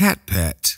cat pet.